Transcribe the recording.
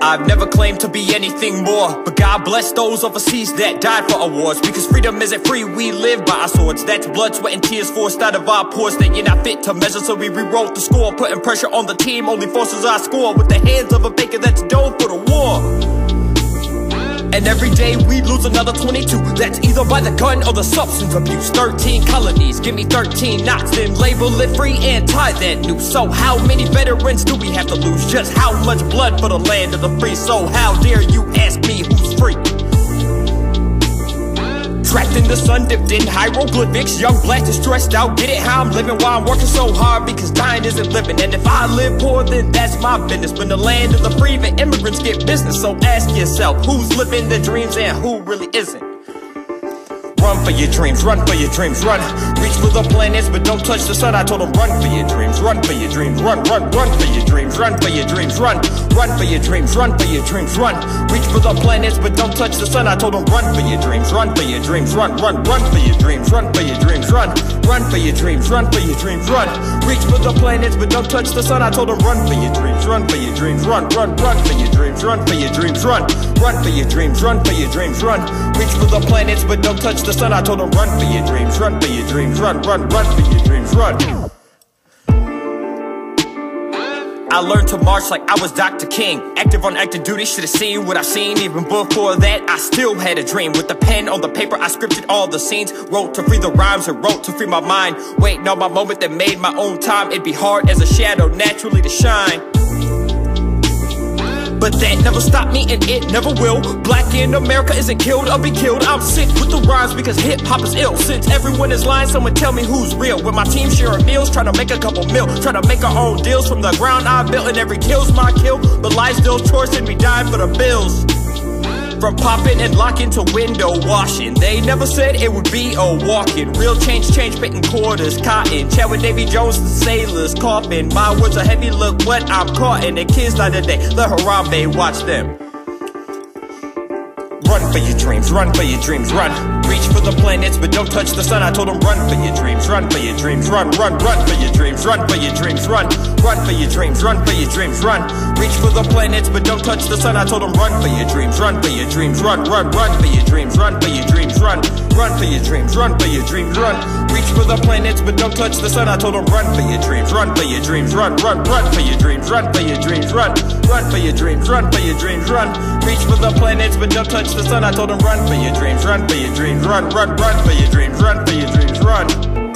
I've never claimed to be anything more But God bless those overseas that died for awards Because freedom isn't free, we live by our swords. That's blood, sweat and tears forced out of our pores That you're not fit to measure, so we rewrote the score Putting pressure on the team, only forces our score With the hands of a baker that's dough for the war and every day we lose another 22 That's either by the gun or the substance abuse 13 colonies, give me 13 knots Then label it free and tie that noose So how many veterans do we have to lose? Just how much blood for the land of the free? So how dare you ask me who's free? Trapped in the sun, dipped in hieroglyphics. Young black and stressed out, get it how I'm living. While I'm working so hard because dying isn't living. And if I live poor, then that's my business. When the land of the free, the immigrants get business. So ask yourself, who's living their dreams and who really isn't? Run for your dreams, run for your dreams, run Reach for the planets, but don't touch the sun I told them run for your dreams, run for your dreams Run, run, run for your dreams, run for your dreams, run Run for your dreams, run for your dreams, run Reach for the planets, but don't touch the sun I told them run for your dreams, run for your dreams, run Run, run for your dreams, run for your dreams, run Run for your dreams, run for your dreams, run Reach for the planets, but don't touch the sun I told them run for your dreams, run for your dreams, run Run, run for your dreams, run for your dreams, run Run for your dreams, run for your dreams, run Reach for the planets, but don't touch the sun I told them run for your dreams, run for your dreams, run, run, run for your dreams, run. I learned to march like I was Dr. King. Active on active duty, should've seen what I seen. Even before that, I still had a dream. With the pen on the paper, I scripted all the scenes. Wrote to free the rhymes and wrote to free my mind. Waiting on my moment that made my own time. It'd be hard as a shadow naturally to shine but that never stopped me and it never will. Black in America isn't killed, I'll be killed. I'm sick with the rhymes because hip-hop is ill. Since everyone is lying, someone tell me who's real. With my team sharing meals, trying to make a couple mil. Trying to make our own deals from the ground. I built And every kill's my kill. But life's still choice and we dying for the bills from popping and locking to window washing. They never said it would be a walking Real change, change, picking quarters, cotton. Chat with Davy Jones, the sailors, coughing My words are heavy, look what I'm caught in. The kids die today, let Harambe watch them Run for your dreams, run for your dreams, run Reach for the planets, but don't touch the sun I told them run for your dreams, run for your dreams, run Run, run for your dreams, run for your dreams, run Run for your dreams, run for your dreams, run Reach for the planets, but don't touch the sun I told them run for your dreams, run for your dreams, run Run, run for your dreams, run for your dreams, run Run for your dreams, run for your dreams, run Reach for the planets, but don't touch the sun I told them run for your dreams, run for your dreams, run Run, run for your dreams, run for your dreams, run Run for your dreams, run for your dreams, run Reach for the planets, but don't touch the sun I told him, run for your dreams, run for your dreams, run, run, run for your dreams, run for your dreams, run.